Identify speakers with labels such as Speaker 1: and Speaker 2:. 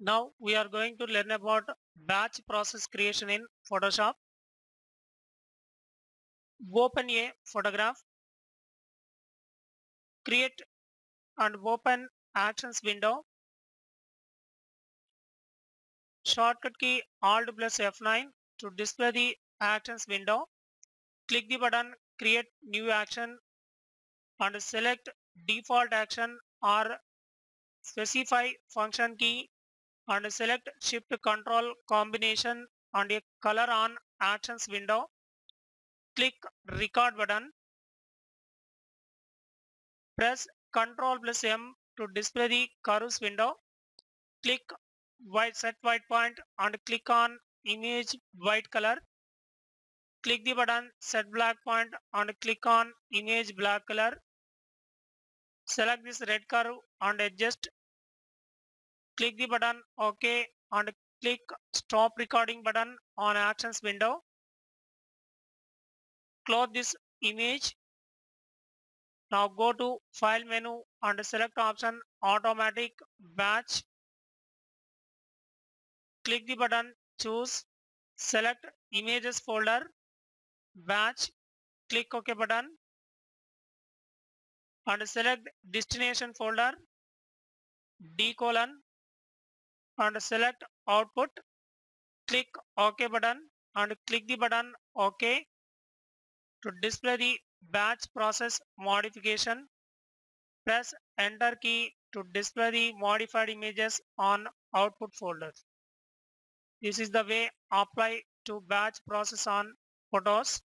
Speaker 1: Now we are going to learn about batch process creation in Photoshop. Open a photograph. Create and open actions window. Shortcut key Alt plus F9 to display the actions window. Click the button create new action and select default action or specify function key and select shift control combination and a color on actions window. Click record button. Press ctrl plus m to display the curves window. Click white set white point and click on image white color. Click the button set black point and click on image black color. Select this red curve and adjust click the button OK and click stop recording button on actions window. Close this image. Now go to file menu and select option automatic batch. Click the button choose select images folder batch click OK button and select destination folder D colon and select output click ok button and click the button ok to display the batch process modification. Press enter key to display the modified images on output folder. This is the way apply to batch process on photos